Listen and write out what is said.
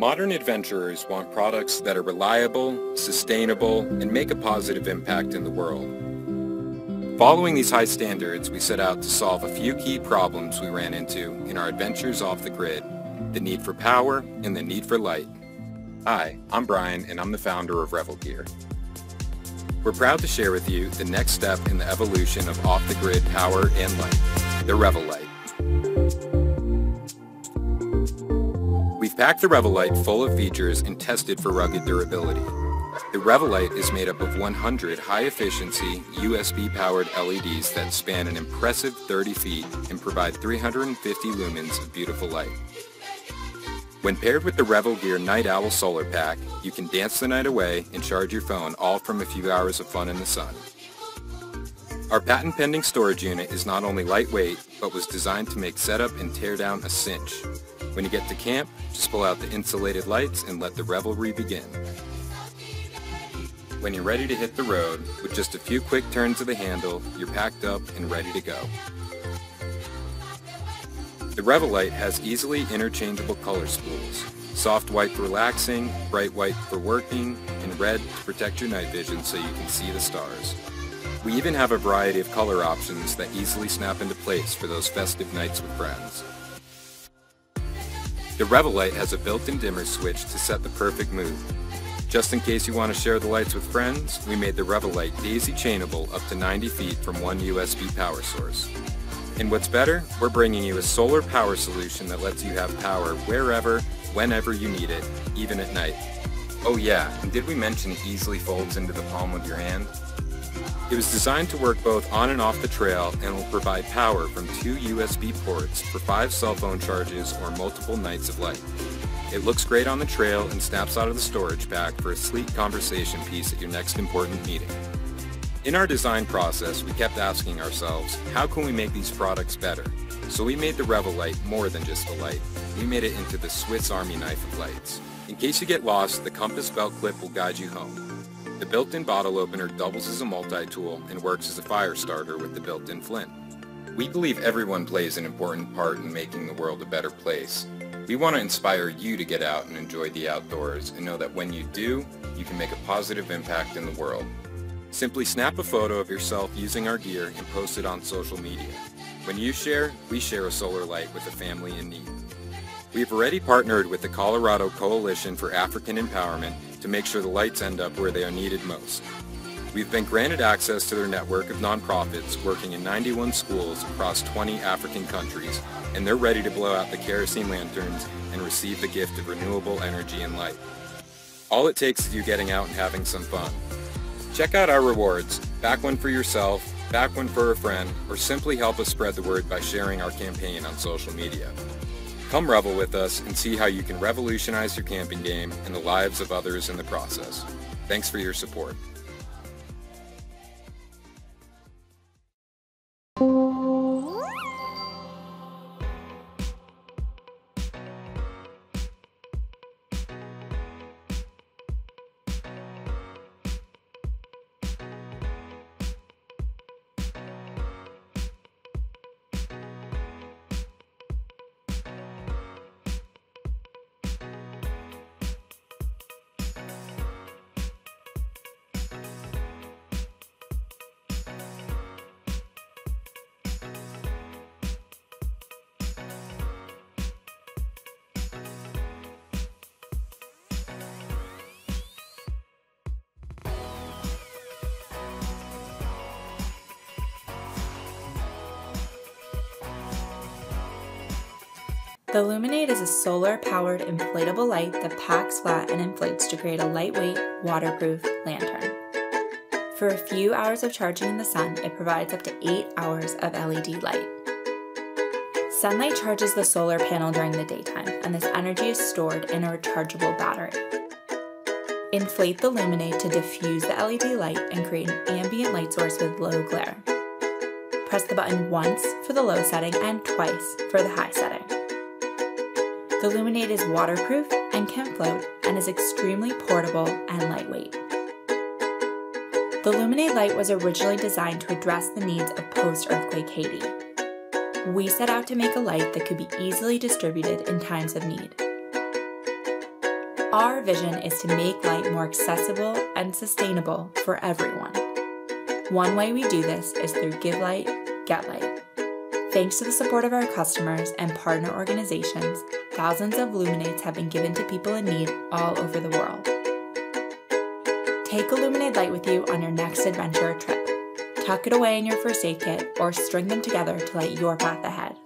Modern adventurers want products that are reliable, sustainable, and make a positive impact in the world. Following these high standards, we set out to solve a few key problems we ran into in our adventures off the grid, the need for power and the need for light. Hi, I'm Brian and I'm the founder of Revel Gear. We're proud to share with you the next step in the evolution of off-the-grid power and light, the Revel Light. We've the Revel Light full of features and tested for rugged durability. The Revel Light is made up of 100 high-efficiency USB-powered LEDs that span an impressive 30 feet and provide 350 lumens of beautiful light. When paired with the Revel Gear Night Owl Solar Pack, you can dance the night away and charge your phone all from a few hours of fun in the sun. Our patent-pending storage unit is not only lightweight, but was designed to make setup and teardown a cinch. When you get to camp, just pull out the insulated lights and let the revelry begin. When you're ready to hit the road, with just a few quick turns of the handle, you're packed up and ready to go. The Revel Light has easily interchangeable color spools. Soft white for relaxing, bright white for working, and red to protect your night vision so you can see the stars. We even have a variety of color options that easily snap into place for those festive nights with friends. The Revel Light has a built-in dimmer switch to set the perfect mood. Just in case you want to share the lights with friends, we made the Revel Light daisy chainable up to 90 feet from one USB power source. And what's better, we're bringing you a solar power solution that lets you have power wherever, whenever you need it, even at night. Oh yeah, and did we mention it easily folds into the palm of your hand? It was designed to work both on and off the trail and will provide power from two USB ports for five cell phone charges or multiple nights of light. It looks great on the trail and snaps out of the storage pack for a sleek conversation piece at your next important meeting. In our design process, we kept asking ourselves, how can we make these products better? So we made the Revel Light more than just a light. We made it into the Swiss Army knife of lights. In case you get lost, the compass belt clip will guide you home. The built-in bottle opener doubles as a multi-tool and works as a fire starter with the built-in flint. We believe everyone plays an important part in making the world a better place. We want to inspire you to get out and enjoy the outdoors and know that when you do, you can make a positive impact in the world. Simply snap a photo of yourself using our gear and post it on social media. When you share, we share a solar light with a family in need. We've already partnered with the Colorado Coalition for African Empowerment to make sure the lights end up where they are needed most. We've been granted access to their network of nonprofits working in 91 schools across 20 African countries, and they're ready to blow out the kerosene lanterns and receive the gift of renewable energy and light. All it takes is you getting out and having some fun. Check out our rewards, back one for yourself, back one for a friend, or simply help us spread the word by sharing our campaign on social media. Come revel with us and see how you can revolutionize your camping game and the lives of others in the process. Thanks for your support. The LuminAID is a solar-powered inflatable light that packs flat and inflates to create a lightweight, waterproof lantern. For a few hours of charging in the sun, it provides up to 8 hours of LED light. Sunlight charges the solar panel during the daytime, and this energy is stored in a rechargeable battery. Inflate the LuminAID to diffuse the LED light and create an ambient light source with low glare. Press the button once for the low setting and twice for the high setting. The LuminAID is waterproof and can float and is extremely portable and lightweight. The LuminAID light was originally designed to address the needs of post-earthquake Haiti. We set out to make a light that could be easily distributed in times of need. Our vision is to make light more accessible and sustainable for everyone. One way we do this is through Give Light, Get Light. Thanks to the support of our customers and partner organizations, thousands of LuminAIDs have been given to people in need all over the world. Take a LuminAID Light with you on your next adventure or trip. Tuck it away in your first aid kit or string them together to light your path ahead.